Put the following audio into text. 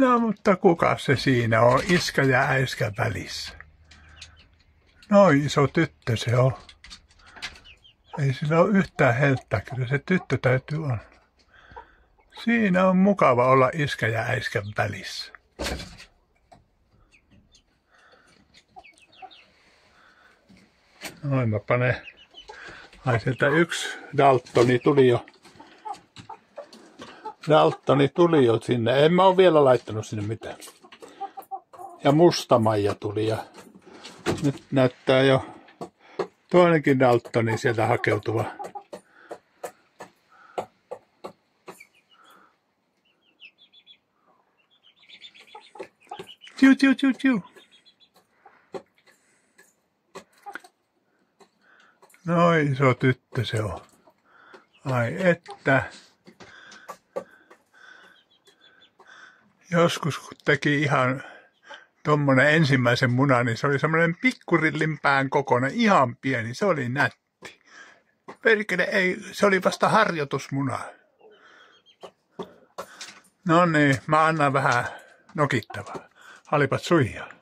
No mutta kuka se siinä on? Iskä ja äiskä välissä. Noin iso tyttö se on. Ei sillä ole yhtään helttä, kyllä se tyttö täytyy olla. Siinä on mukava olla iskä ja äiskän välissä. Noin mä panen. Ai sieltä yksi Daltoni tuli jo. Daltoni tuli jo sinne. En mä ole vielä laittanut sinne mitään. Ja musta Maija tuli ja nyt näyttää jo toinenkin Daltoni sieltä hakeutuva. Tiu, tiu, tiu, tiu. No iso tyttö se on. Ai että. Joskus teki ihan tuommoinen ensimmäisen munan, niin se oli semmoinen pikkurillin pään kokoinen, ihan pieni, se oli nätti. Perkele ei, se oli vasta harjoitusmuna. No niin, mä annan vähän nokittavaa. Halipat suijaa.